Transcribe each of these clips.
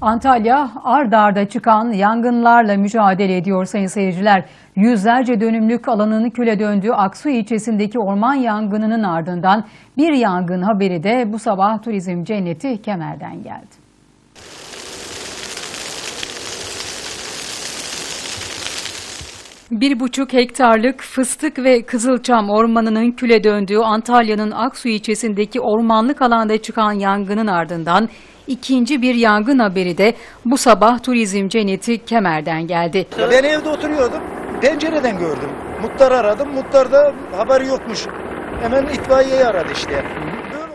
Antalya ard arda çıkan yangınlarla mücadele ediyor sayın seyirciler. Yüzlerce dönümlük alanın küle döndüğü Aksu ilçesindeki orman yangınının ardından bir yangın haberi de bu sabah turizm cenneti Kemer'den geldi. Bir buçuk hektarlık fıstık ve kızılçam ormanının küle döndüğü Antalya'nın Aksu ilçesindeki ormanlık alanda çıkan yangının ardından ikinci bir yangın haberi de bu sabah turizm cenneti Kemer'den geldi. Ben evde oturuyordum. Pencereden gördüm. Muhtar aradım. Muhtar da haberi yokmuş. Hemen itfaiyeyi aradı işte.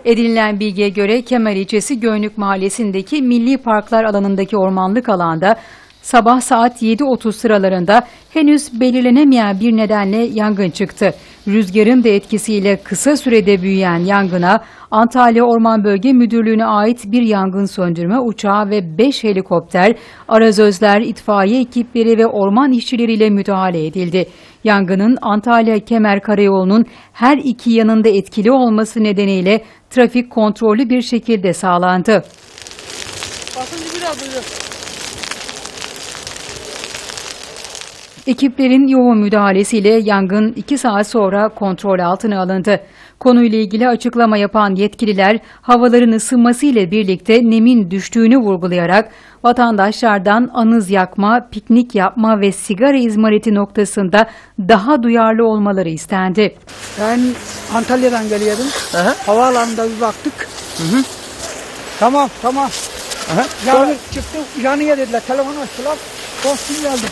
Edinilen bilgiye göre Kemer ilçesi Göynük mahallesindeki Milli Parklar alanındaki ormanlık alanda sabah saat 7.30 sıralarında henüz belirlenemeyen bir nedenle yangın çıktı. Rüzgarın da etkisiyle kısa sürede büyüyen yangına Antalya Orman Bölge Müdürlüğü'ne ait bir yangın söndürme uçağı ve 5 helikopter, arazözler, itfaiye ekipleri ve orman işçileriyle müdahale edildi. Yangının Antalya Kemer Karayolu'nun her iki yanında etkili olması nedeniyle trafik kontrollü bir şekilde sağlandı. Ekiplerin yoğun müdahalesiyle yangın 2 saat sonra kontrol altına alındı. Konuyla ilgili açıklama yapan yetkililer havaların ısınması ile birlikte nemin düştüğünü vurgulayarak vatandaşlardan anız yakma, piknik yapma ve sigara izmariti noktasında daha duyarlı olmaları istendi. Ben Antalya'dan geliyordum. Aha. Havaalanında bir baktık. Tamam tamam. Aha. Yani çıktım yanıya dediler. Telefon açtılar. Koştum geldim.